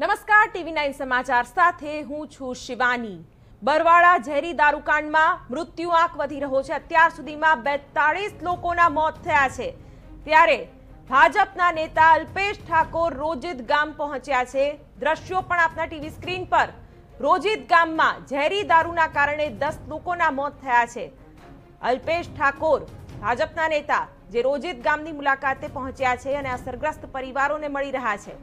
નમસ્કાર, TV nine સમાચાર સાથે હું છું શિવાની. બરવાડા ઝેરી દારૂકાંડમાં મૃત્યુ આંક વધી રહ્યો છે. અત્યાર સુધીમાં બેતાળીસ લોકોના મોત થયા છે. ત્યારે ભાજપના નેતા અલ્પેશ ઠાકોર રોજિત ગામ પહોંચ્યા છે. દ્રશ્યો પણ આપના ટીવી સ્ક્રીન પર. રોજિત ગામમાં ઝેરી દારૂના કારણે દસ લોકોના મોત થયા છે. અલ્પેશ ઠાકોર ભાજપના નેતા, જે રોજિત ગામની મુલાકાતે પહોંચ્યા છે અને અસરગ્રસ્ત પરિવારોને મળી રહ્યા છે.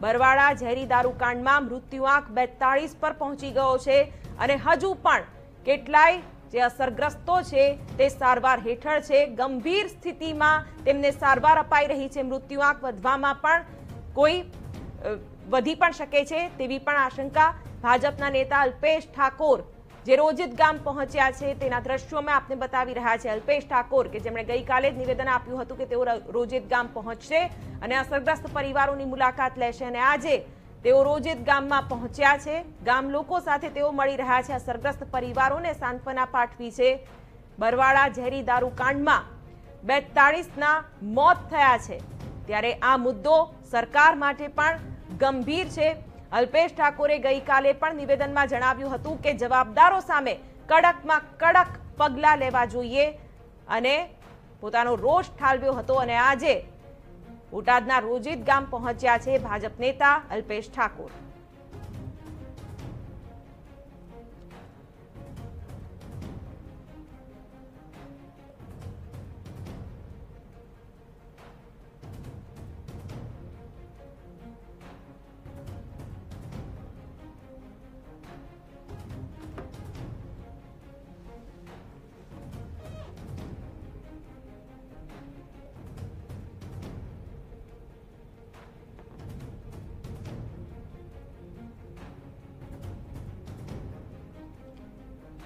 બરવાડા ઝેરી દારૂકાંડમાં મૃત્યુઆંક બેતાળીસ પર પહોંચી ગયો છે અને હજુ પણ કેટલાય જે અસરગ્રસ્તો છે તે સારવાર હેઠળ છે. ગંભીર સ્થિતિમાં તેમને સારવાર અપાઈ રહી છે. મૃત્યુઆંક વધવામાં પણ કોઈ વધી પણ શકે છે તેવી પણ આશંકા ભાજપના નેતા અલ્પેશ ઠાકોર જે રોજિત ગામ પહોંચ્યા છે, તેના દ્રશ્યો મેં આપને બતાવી રહ્યા છે. અલ્પેશ ઠાકોર કે જેમણે ગઈકાલે જ નિવેદન આપ્યું હતું કે તેઓ રોજિત ગામ પહોંચશે અને અસરગ્રસ્ત પરિવારોની મુલાકાત લેશે અને આજે તેઓ રોજિત ગામમાં પહોંચ્યા છે. ગામ લોકો સાથે તેઓ મળી રહ્યા છે. અસરગ્રસ્ત પરિવારોને સાંત્વના પાઠવી છે. બરવાળા ઝેરી દારૂ કાંડમાં બેતાળીસના મોત થયા છે. ત્યારે આ મુદ્દો સરકાર માટે પણ ગંભીર છે. અલ્પેશ ઠાકોરે ગઈકાલે પણ નિવેદનમાં જણાવ્યું હતું કે જવાબદારો સામે કડકમાં કડક પગલાં લેવા જોઈએ અને પોતાનો રોષ ઠાલવ્યો હતો અને આજે બોટાદના રોજિત ગામ પહોંચ્યા છે ભાજપ નેતા અલ્પેશ ઠાકોર.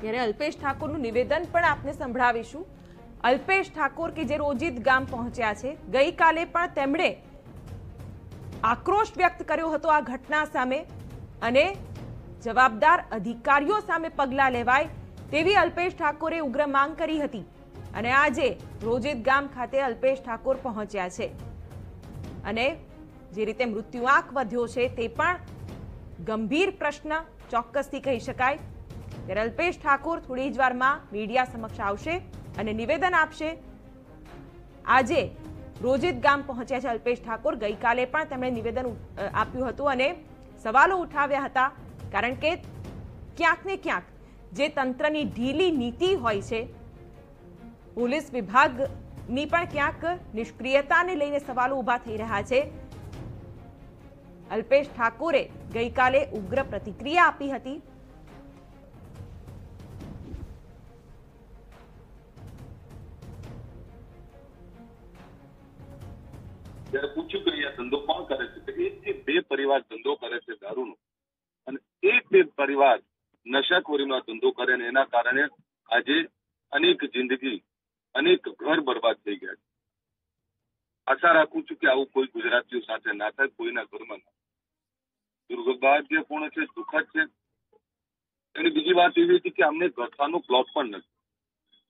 ત્યારે અલ્પેશ ઠાકોરનું નિવેદન પણ આપને સંભળાવીશું. અલ્પેશ ઠાકોર કે જે રોજિત ગામ પહોંચ્યા છે, ગઈકાલે પણ તેમણે આક્રોશ વ્યક્ત કર્યો હતો આ ઘટના સામે અને જવાબદાર અધિકારીઓ સામે પગલાં લેવાય તેવી અલ્પેશ ઠાકોરે ઉગ્ર માંગ કરી હતી. અને આજે રોજિત ગામ ખાતે અલ્પેશ ઠાકોર પહોંચ્યા છે. અને જે રીતે મૃત્યુઆંક વધ્યો છે તે પણ ગંભીર પ્રશ્ન ચોક્કસથી કહી શકાય. ત્યારે અલ્પેશ ઠાકોર થોડી જ વારમાં મીડિયા સમક્ષ આવશે અને નિવેદન આપશે. આજે રોજિત ગામ પહોંચ્યા છે અલ્પેશ ઠાકોર. ગઈકાલે પણ તેમણે નિવેદન આપ્યું હતું અને સવાલો ઉઠાવ્યા હતા. કારણ કે ક્યાંક ને ક્યાંક જે તંત્રની ઢીલી નીતિ હોય છે, પોલીસ વિભાગની પણ ક્યાંક નિષ્ક્રિયતાને લઈને સવાલો ઊભા થઈ રહ્યા છે. અલ્પેશ ઠાકોરે ગઈકાલે ઉગ્ર પ્રતિક્રિયા આપી હતી. જયારે પૂછ્યું કે અહીંયા ધંધો કોણ કરે છે, તો બે પરિવાર ધંધો કરે છે દારૂનો. અને એક બે પરિવાર નશાખોરીનો ધંધો કરે ને એના કારણે આજે અનેક જિંદગી, અનેક ઘર બરબાદ થઈ ગયા છે. આશા રાખું છું કે આવું કોઈ ગુજરાતીઓ સાથે ના થાય, કોઈના ઘરમાં ના. દુર્ભાગ્યપૂર્ણ છે, દુઃખદ છે. એની બીજી વાત એવી હતી કે અમને ઘરસાનો પ્લોટ પણ નથી.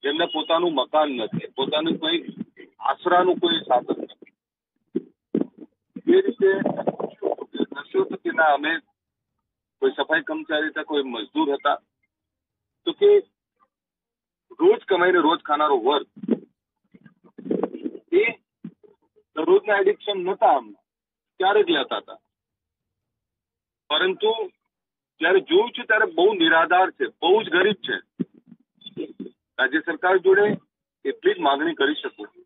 એમને પોતાનું મકાન નથી, પોતાનું કોઈ આશરાનું કોઈ સાધન નથી. એ રીતે નશો તો અમે કોઈ સફાઈ કર્મચારી હતા, કોઈ મજદૂર હતા. તો કે રોજ કમાઈને રોજ ખાનારો વર્ગ. એ દરરોજના એડિક્શન નતા અમને ક્યારેક લેતા હતા. પરંતુ જયારે જોયું છે ત્યારે બહુ નિરાધાર છે, બહુ જ ગરીબ છે. રાજ્ય સરકાર જોડે એટલી જ માગણી કરી શકું